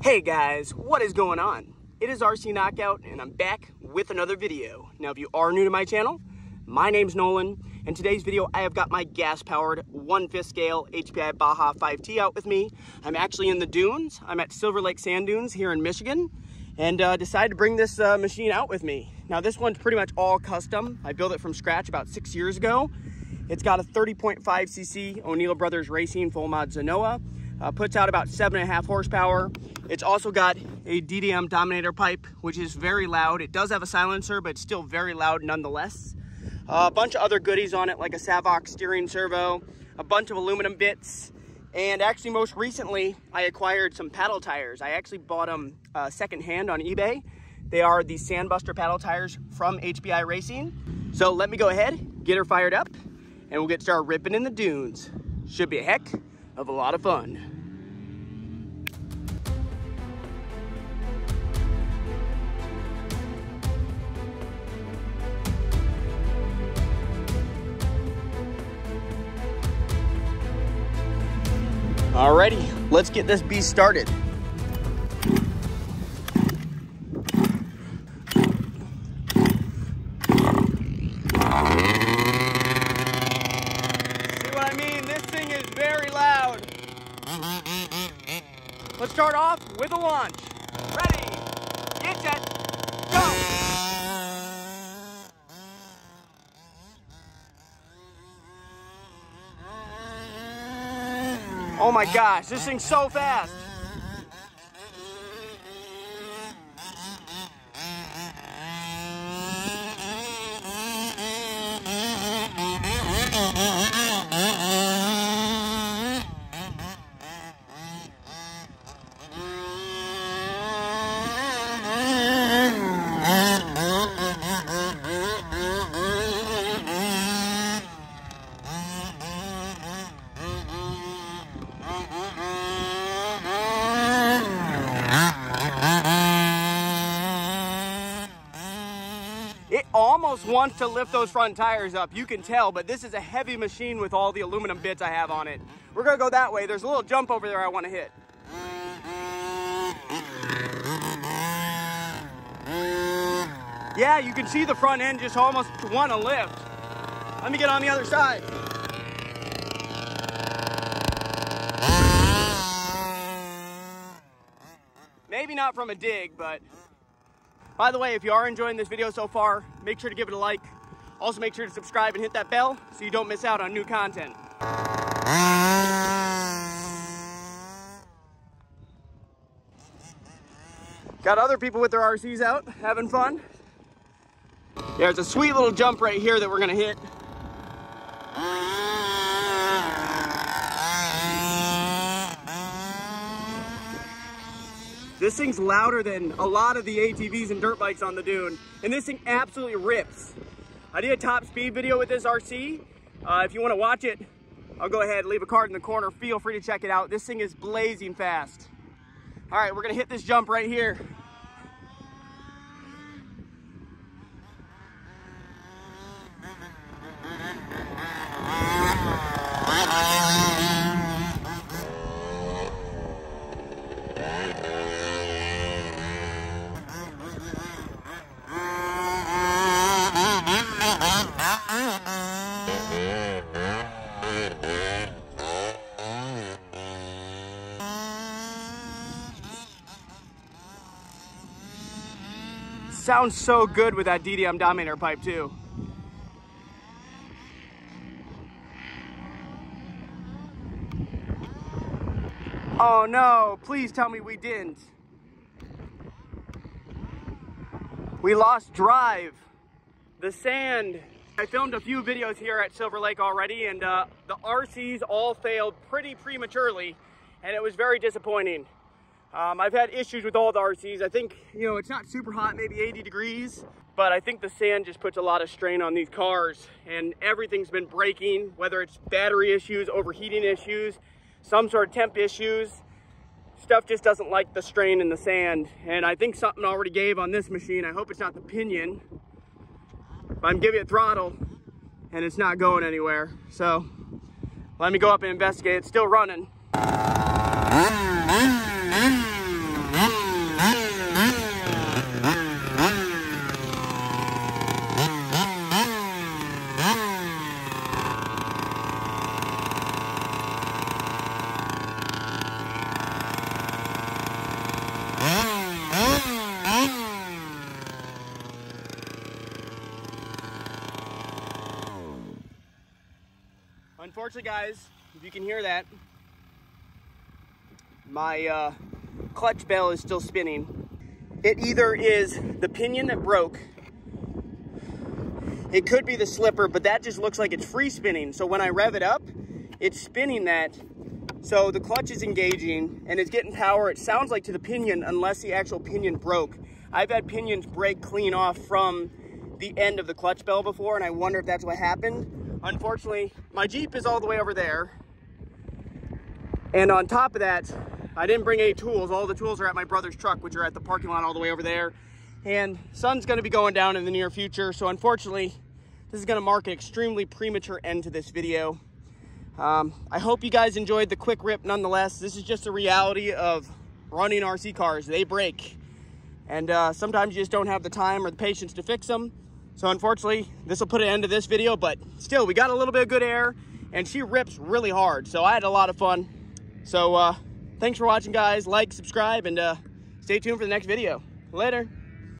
Hey guys, what is going on? It is RC Knockout and I'm back with another video. Now if you are new to my channel, my name's Nolan. In today's video, I have got my gas-powered 1 5th scale HPI Baja 5T out with me. I'm actually in the dunes. I'm at Silver Lake Sand Dunes here in Michigan and uh, decided to bring this uh, machine out with me. Now this one's pretty much all custom. I built it from scratch about six years ago. It's got a 30.5 cc O'Neill Brothers Racing full mod Zenoah. Uh, puts out about seven and a half horsepower. It's also got a DDM Dominator pipe, which is very loud. It does have a silencer, but still very loud nonetheless. Uh, a bunch of other goodies on it, like a Savox steering servo, a bunch of aluminum bits, and actually most recently, I acquired some paddle tires. I actually bought them uh, secondhand on eBay. They are the Sandbuster paddle tires from HPI Racing. So let me go ahead, get her fired up, and we'll get started ripping in the dunes. Should be a heck of a lot of fun. Alrighty, let's get this beast started. See what I mean? This thing is very loud. Let's start off with a launch. Ready, get set, go! Oh my gosh, this thing's so fast. It almost wants to lift those front tires up, you can tell, but this is a heavy machine with all the aluminum bits I have on it. We're gonna go that way. There's a little jump over there I wanna hit. Yeah, you can see the front end just almost wanna lift. Let me get on the other side. Maybe not from a dig, but by the way, if you are enjoying this video so far, make sure to give it a like. Also make sure to subscribe and hit that bell so you don't miss out on new content. Got other people with their RCs out, having fun. There's a sweet little jump right here that we're gonna hit. This thing's louder than a lot of the ATVs and dirt bikes on the dune. And this thing absolutely rips. I did a top speed video with this RC. Uh, if you wanna watch it, I'll go ahead, and leave a card in the corner. Feel free to check it out. This thing is blazing fast. All right, we're gonna hit this jump right here. Sounds so good with that DDM Dominator pipe too. Oh no, please tell me we didn't. We lost drive. The sand. I filmed a few videos here at Silver Lake already and uh, the RCs all failed pretty prematurely and it was very disappointing. Um, I've had issues with all the RCs. I think, you know, it's not super hot, maybe 80 degrees, but I think the sand just puts a lot of strain on these cars and everything's been breaking, whether it's battery issues, overheating issues, some sort of temp issues. Stuff just doesn't like the strain in the sand. And I think something already gave on this machine. I hope it's not the pinion, I'm giving it throttle and it's not going anywhere. So let me go up and investigate. It's still running. Unfortunately, guys, if you can hear that, my uh, clutch bell is still spinning. It either is the pinion that broke, it could be the slipper, but that just looks like it's free spinning. So when I rev it up, it's spinning that. So the clutch is engaging and it's getting power. It sounds like to the pinion unless the actual pinion broke. I've had pinions break clean off from the end of the clutch bell before and I wonder if that's what happened. Unfortunately, my Jeep is all the way over there. And on top of that, I didn't bring any tools. All the tools are at my brother's truck, which are at the parking lot all the way over there. And sun's gonna be going down in the near future. So unfortunately, this is gonna mark an extremely premature end to this video. Um, I hope you guys enjoyed the quick rip nonetheless. This is just a reality of running RC cars. They break. And uh, sometimes you just don't have the time or the patience to fix them. So unfortunately, this will put an end to this video, but still, we got a little bit of good air and she rips really hard. So I had a lot of fun. So uh, thanks for watching, guys. Like, subscribe, and uh, stay tuned for the next video. Later.